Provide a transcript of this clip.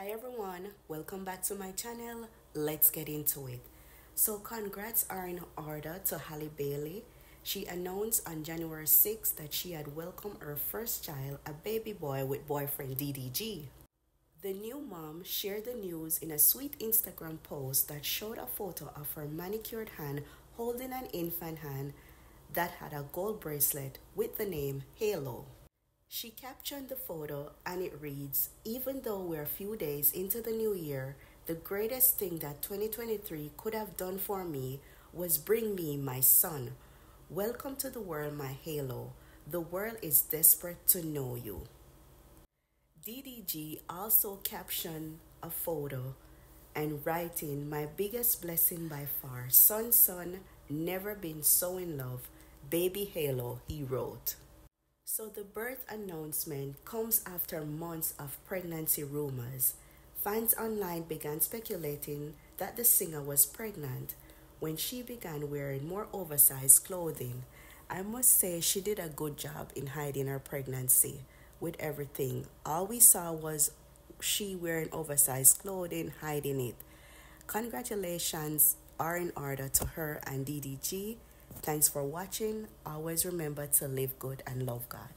Hi everyone, welcome back to my channel. Let's get into it. So congrats are in order to Halle Bailey. She announced on January 6th that she had welcomed her first child, a baby boy with boyfriend DDG. The new mom shared the news in a sweet Instagram post that showed a photo of her manicured hand holding an infant hand that had a gold bracelet with the name Halo. She captioned the photo and it reads Even though we're a few days into the new year, the greatest thing that 2023 could have done for me was bring me my son. Welcome to the world, my halo. The world is desperate to know you. DDG also captioned a photo and writing, My biggest blessing by far. Son, son, never been so in love. Baby Halo, he wrote. So the birth announcement comes after months of pregnancy rumors. Fans online began speculating that the singer was pregnant when she began wearing more oversized clothing. I must say she did a good job in hiding her pregnancy with everything. All we saw was she wearing oversized clothing, hiding it. Congratulations are in order to her and DDG Thanks for watching. Always remember to live good and love God.